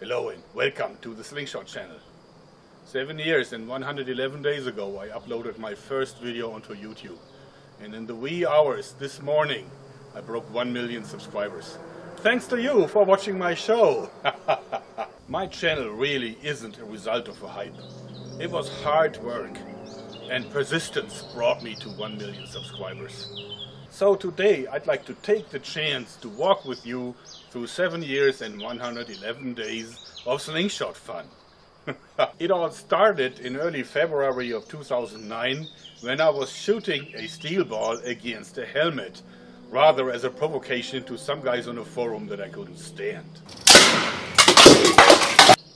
Hello and welcome to the Slingshot channel. Seven years and 111 days ago I uploaded my first video onto YouTube. And in the wee hours this morning I broke 1 million subscribers. Thanks to you for watching my show! my channel really isn't a result of a hype. It was hard work and persistence brought me to 1 million subscribers. So today I'd like to take the chance to walk with you through 7 years and 111 days of slingshot fun. it all started in early February of 2009 when I was shooting a steel ball against a helmet, rather as a provocation to some guys on a forum that I couldn't stand.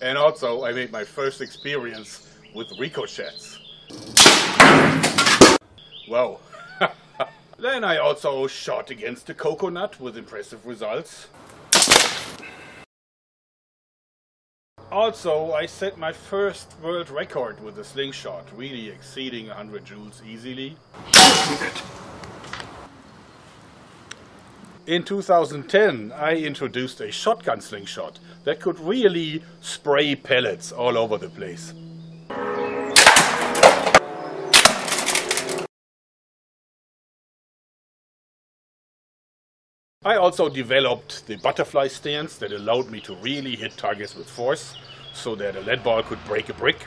And also I made my first experience with ricochets. Wow. then I also shot against the coconut with impressive results. Also, I set my first world record with a slingshot, really exceeding 100 joules easily. In 2010, I introduced a shotgun slingshot that could really spray pellets all over the place. I also developed the butterfly stance that allowed me to really hit targets with force so that a lead ball could break a brick.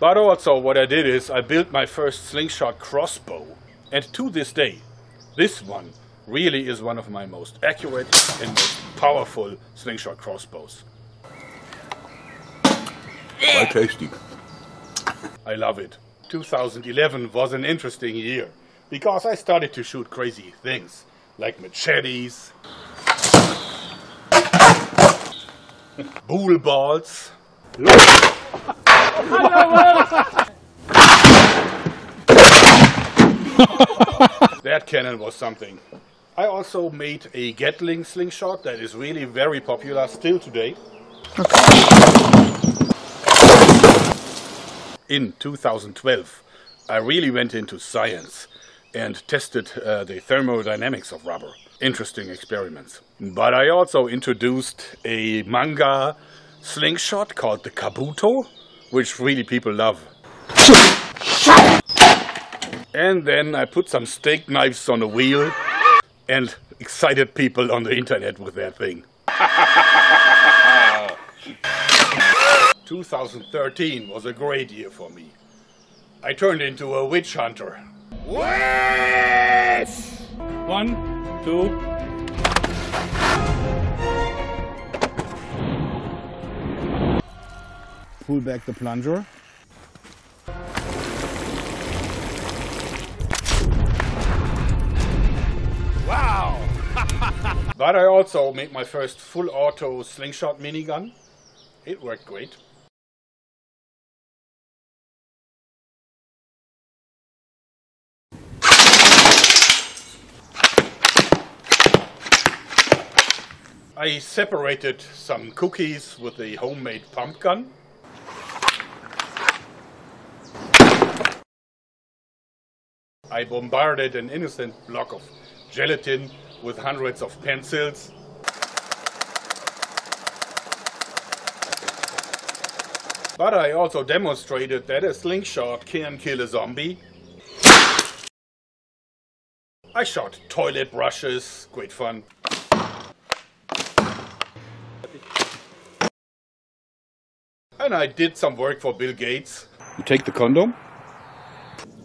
But also what I did is I built my first slingshot crossbow and to this day this one really is one of my most accurate and most powerful slingshot crossbows. Quite tasty. I love it. 2011 was an interesting year because I started to shoot crazy things like machetes, bull balls. that cannon was something. I also made a Gatling slingshot that is really very popular still today. In 2012, I really went into science and tested uh, the thermodynamics of rubber. Interesting experiments. But I also introduced a manga slingshot called the Kabuto, which really people love. And then I put some steak knives on a wheel and excited people on the internet with that thing. 2013 was a great year for me. I turned into a witch hunter. Witch! One, two. Pull back the plunger. Wow! but I also made my first full auto slingshot minigun. It worked great. I separated some cookies with a homemade pump gun. I bombarded an innocent block of gelatin with hundreds of pencils. But I also demonstrated that a slingshot can kill a zombie. I shot toilet brushes, great fun. And I did some work for Bill Gates. You take the condom?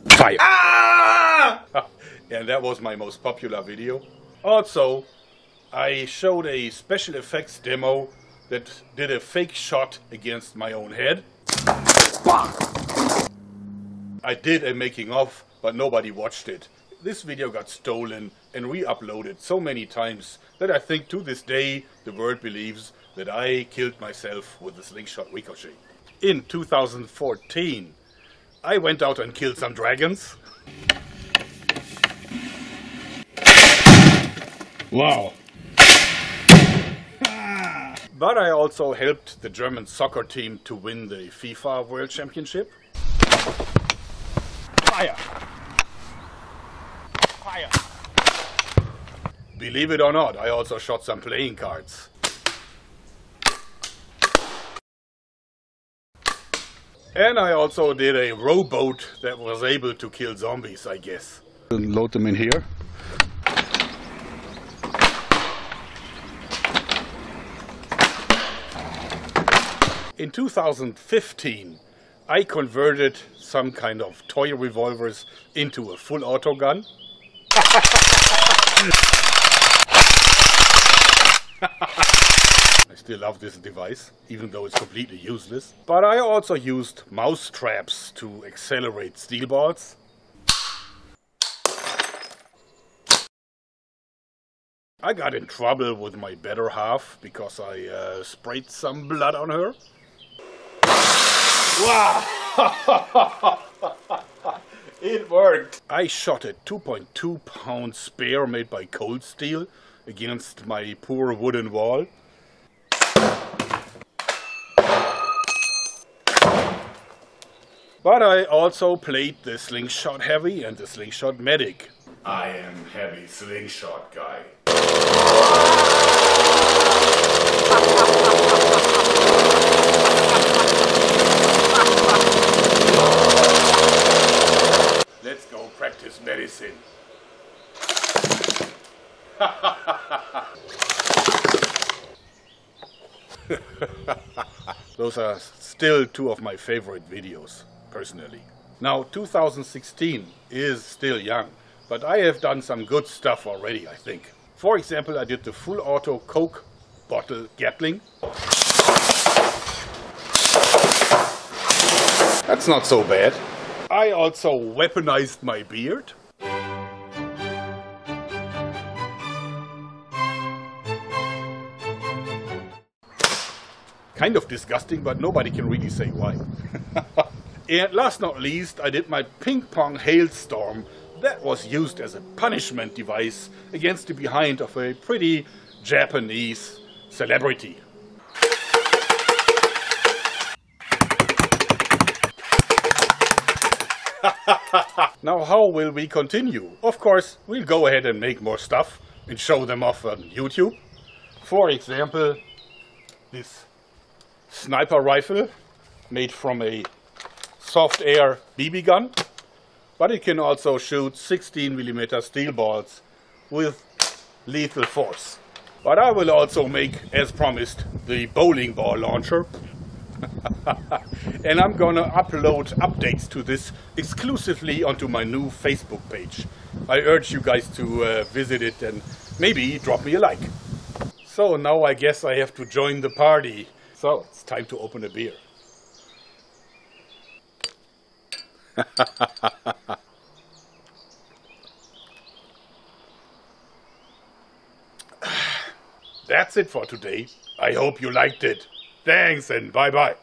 Fire! Ah! yeah, that was my most popular video. Also, I showed a special effects demo that did a fake shot against my own head. I did a making of, but nobody watched it. This video got stolen and re-uploaded so many times that I think to this day the world believes that I killed myself with a slingshot ricochet. In 2014, I went out and killed some dragons. Wow. But I also helped the German soccer team to win the FIFA World Championship. Fire! Fire! Believe it or not, I also shot some playing cards. And I also did a rowboat that was able to kill zombies, I guess. Load them in here. In 2015, I converted some kind of toy revolvers into a full auto gun. still love this device, even though it's completely useless. But I also used mouse traps to accelerate steel balls. I got in trouble with my better half because I uh, sprayed some blood on her. Wow! it worked! I shot a 2.2 pound spear made by cold steel against my poor wooden wall. But I also played the slingshot heavy and the slingshot medic. I am heavy slingshot guy. Let's go practice medicine. Those are still two of my favorite videos, personally. Now, 2016 is still young, but I have done some good stuff already, I think. For example, I did the full auto Coke bottle Gatling. That's not so bad. I also weaponized my beard. Kind of disgusting, but nobody can really say why. and last not least, I did my ping pong hailstorm that was used as a punishment device against the behind of a pretty Japanese celebrity. now how will we continue? Of course, we'll go ahead and make more stuff and show them off on YouTube. For example, this sniper rifle made from a soft air BB gun, but it can also shoot 16 millimeter steel balls with lethal force. But I will also make, as promised, the bowling ball launcher. and I'm gonna upload updates to this exclusively onto my new Facebook page. I urge you guys to uh, visit it and maybe drop me a like. So now I guess I have to join the party. So it's time to open a beer. That's it for today. I hope you liked it. Thanks and bye bye.